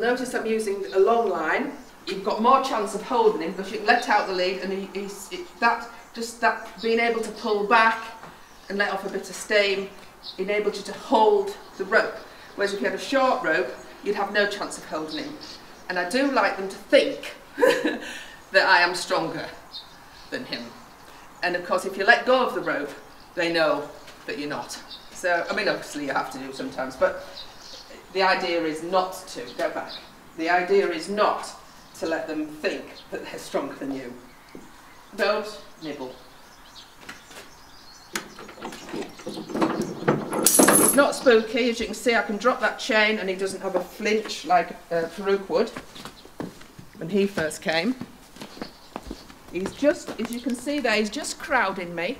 Notice I'm using a long line. You've got more chance of holding him because you let out the lead and he, he's it, that just that being able to pull back and let off a bit of steam enabled you to hold the rope. Whereas if you had a short rope, you'd have no chance of holding him. And I do like them to think that I am stronger than him. And of course, if you let go of the rope, they know that you're not. So, I mean, obviously you have to do sometimes, but the idea is not to, go back, the idea is not to let them think that they're stronger than you. Don't nibble. It's not spooky, as you can see I can drop that chain and he doesn't have a flinch like uh, Farouk would when he first came. He's just, as you can see there, he's just crowding me.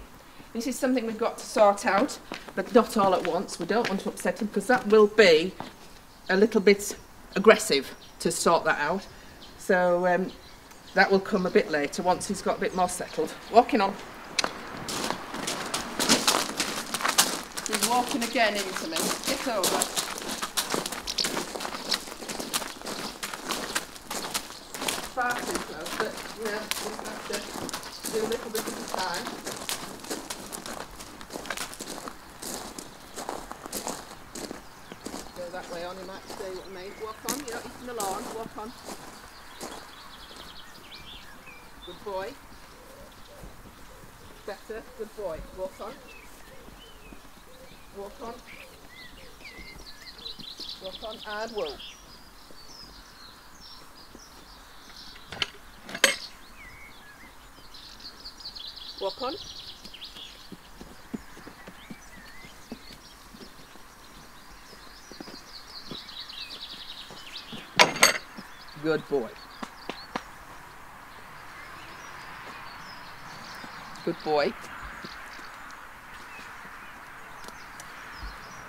This is something we've got to sort out, but not all at once. We don't want to upset him because that will be a little bit aggressive to sort that out. So um, that will come a bit later once he's got a bit more settled. Walking on. He's walking again into me. Get over. Far too close, but yeah, we'll have to do a little bit at a time. On, you might stay with me. Walk on, you're not eating the lawn, walk on. Good boy. Better, good boy. Walk on. Walk on. Walk on and whoa. Walk on. Good boy. Good boy.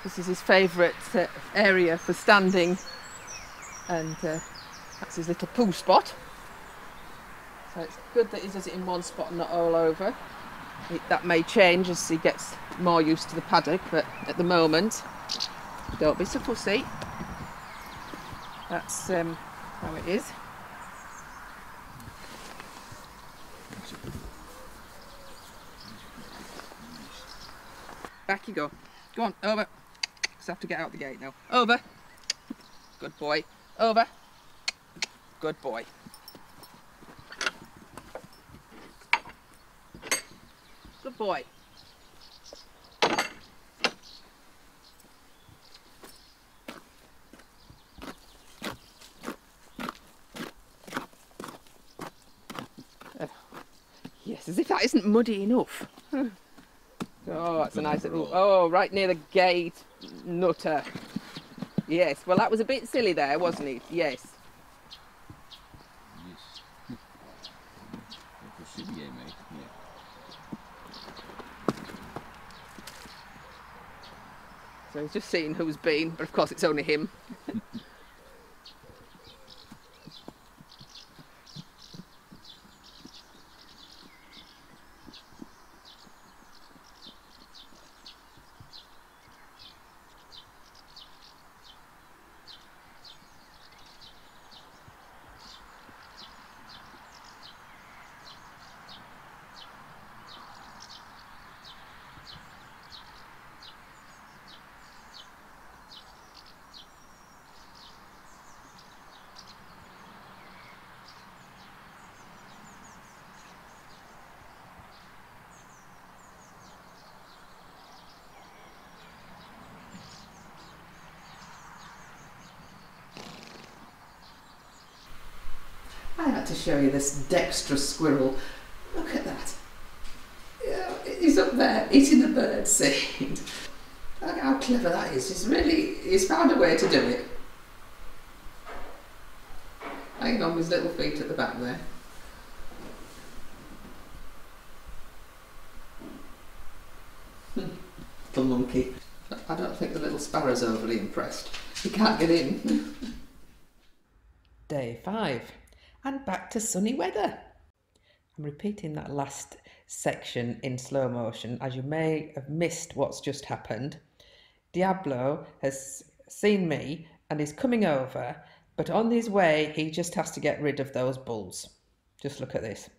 This is his favourite uh, area for standing, and uh, that's his little poo spot. So it's good that he does it in one spot and not all over. It, that may change as he gets more used to the paddock, but at the moment, don't be so fussy. That's um, how it is. Back you go. Go on, over. Just have to get out the gate now. Over. Good boy. Over. Good boy. Good boy. As if that isn't muddy enough. Oh, that's a nice little. Oh, right near the gate, nutter. Yes, well, that was a bit silly there, wasn't it? Yes. Yes. Game, mate. So he's just seeing who's been, but of course it's only him. I had to show you this dexterous squirrel. Look at that. Yeah, he's up there eating the bird seed. Look how clever that is. He's really, he's found a way to do it. Hanging on with his little feet at the back there. the monkey. I don't think the little sparrow's overly impressed. He can't get in. Day five, and back to sunny weather. I'm repeating that last section in slow motion as you may have missed what's just happened. Diablo has seen me and is coming over, But on his way, he just has to get rid of those bulls. Just look at this.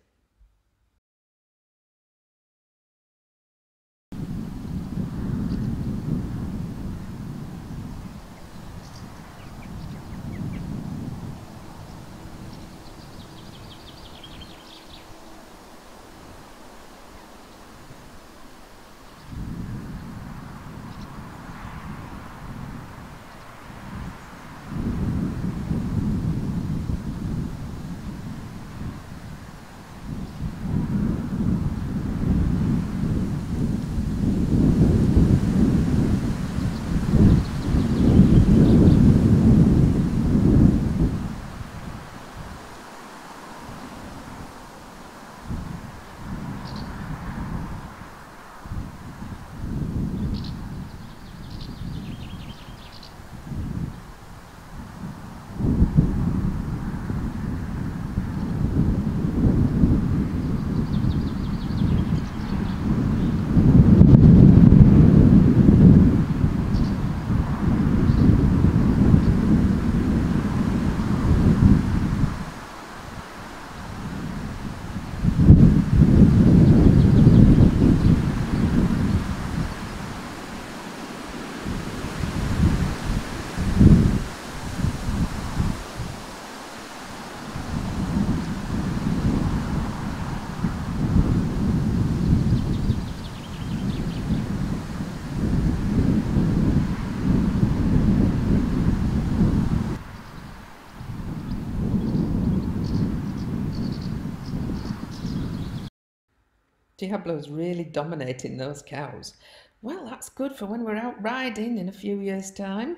Diablo's really dominating those cows. Well, that's good for when we're out riding in a few years' time.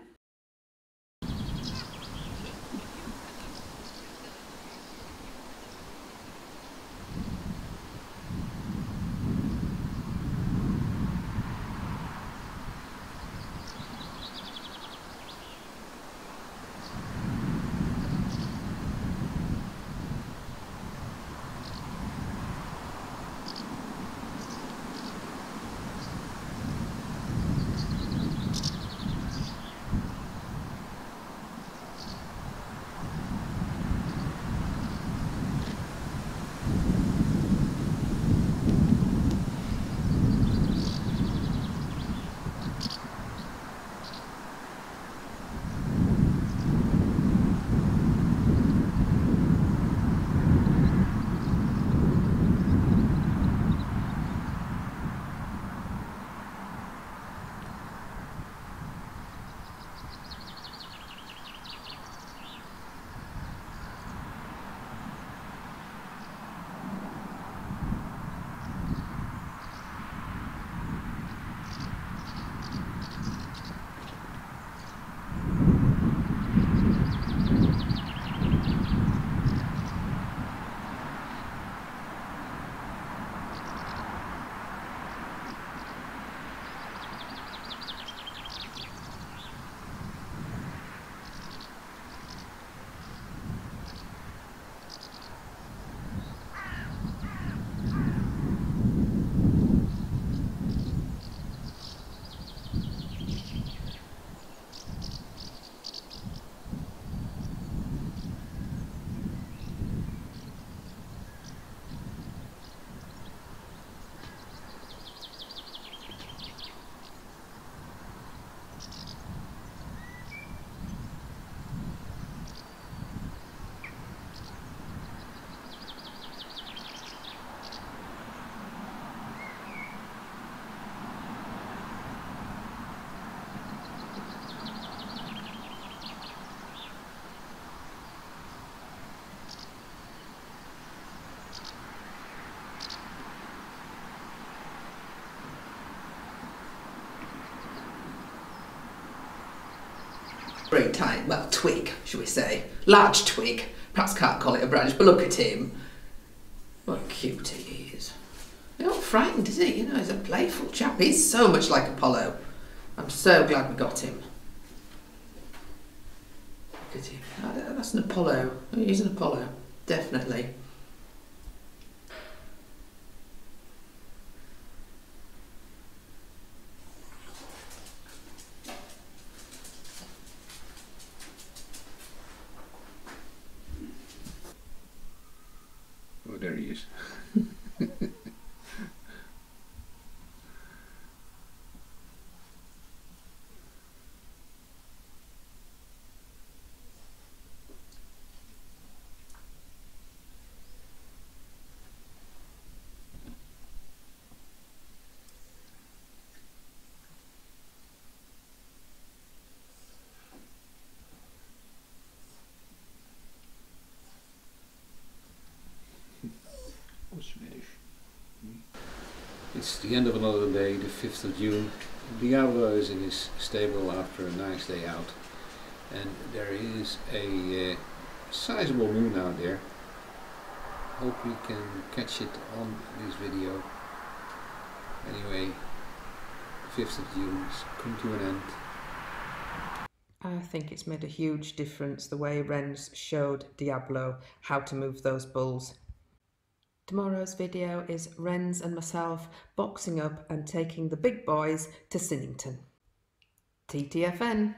Very tiny, well, twig, shall we say. Large twig. Perhaps can't call it a branch, but look at him. What a cute he is. He's not frightened, is he? You know, he's a playful chap. He's so much like Apollo. I'm so glad we got him. Look at him. Uh, that's an Apollo. He's an Apollo, definitely. There he is. It's the end of another day, the 5th of June. Diablo is in his stable after a nice day out. And there is a uh, sizable moon out there. Hope we can catch it on this video. Anyway, 5th of June is come to an end. I think it's made a huge difference the way Renz showed Diablo how to move those bulls. Tomorrow's video is Renz and myself boxing up and taking the big boys to Sinnington. TTFN.